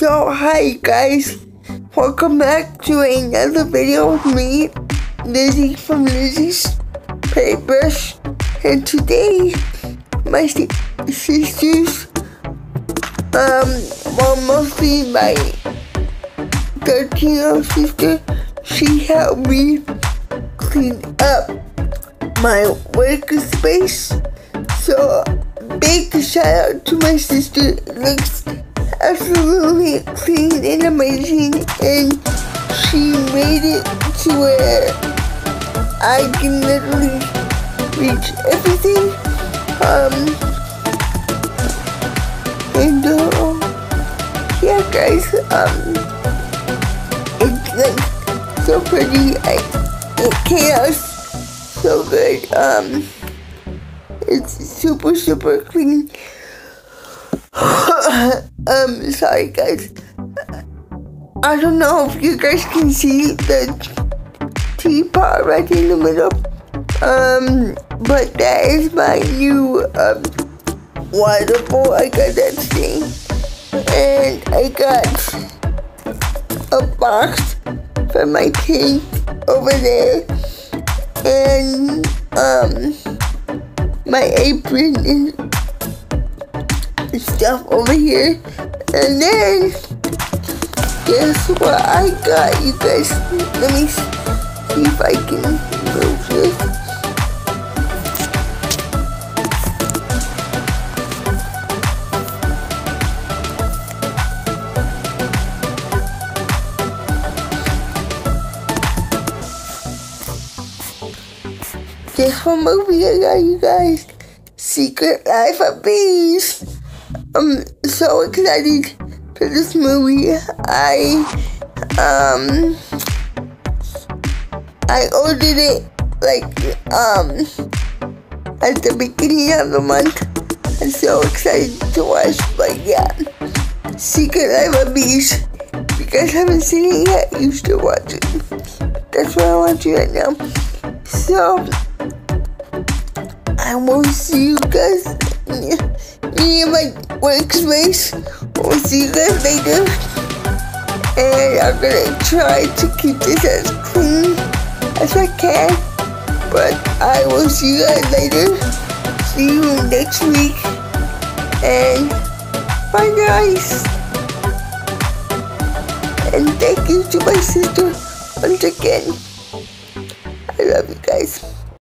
So hi guys, welcome back to another video with me, Lizzy from Lizzy's Paintbrush, and today my sisters, um, well mostly my 13 year old sister, she helped me clean up my workspace. So big shout out to my sister. Looks absolutely clean and amazing and she made it to where I can literally reach everything. Um and uh, yeah guys, um it's like so pretty. I it chaos so good. Um it's super super clean. um, sorry guys. I don't know if you guys can see the teapot right in the middle. Um, but that is my new um water. I got that thing, and I got a box for my paint over there, and um my apron and stuff over here. And then, guess what I got, you guys? Let me see if I can move this. This one movie I got you guys. Secret Life of Bees. I'm so excited for this movie. I um I ordered it like um at the beginning of the month. I'm so excited to watch. But yeah, Secret Life of Bees. If you guys haven't seen it yet, you should watch it. That's what I want you right now. So I will see you guys. Me and my workspace. We'll see you guys later. And I'm gonna try to keep this as clean as I can. But I will see you guys later. See you next week. And bye guys. And thank you to my sister once again. I love you guys.